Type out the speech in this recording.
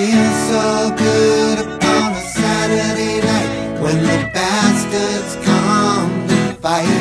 Feeling so good upon a Saturday night when the bastards come to fight.